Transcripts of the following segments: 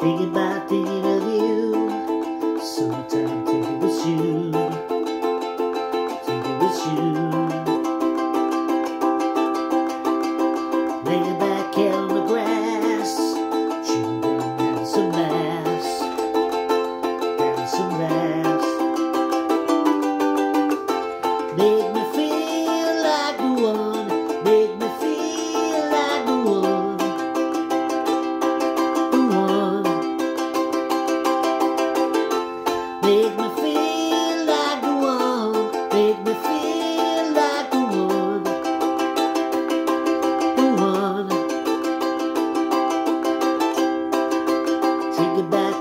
Thinking about thinking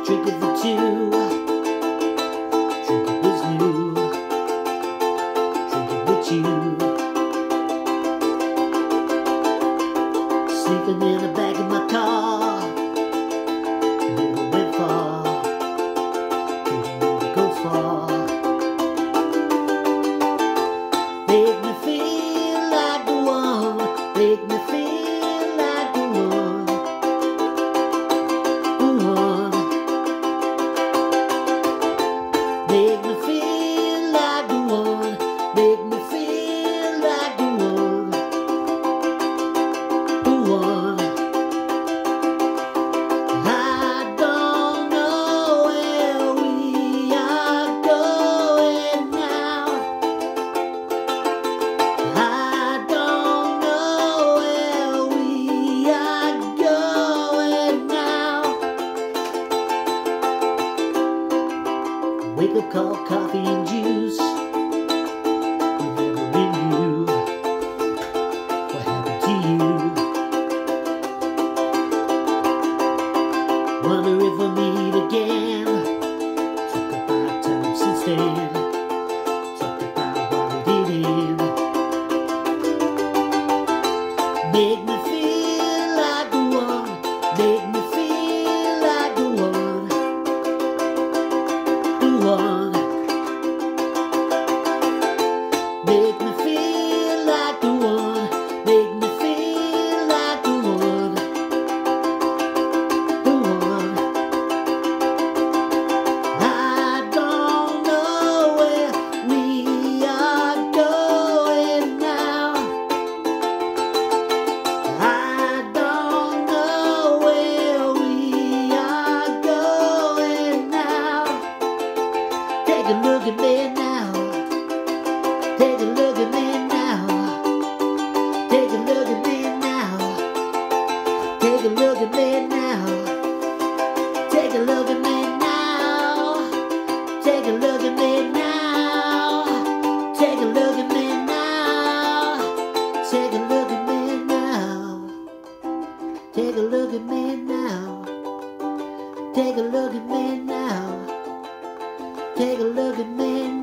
Drink it for two. With you. With you. Sleeping in the back Wake up, call coffee and juice. You. What happened to you? Wonder if we'll meet again. Talk about time since then. Take a look at me now. Take a look at me now. Take a look at me now. Take a look at me now. Take a look at me now. Take a look at me now. Take a look at me now. Take a look at me now. Take a look at me now. Take a look at me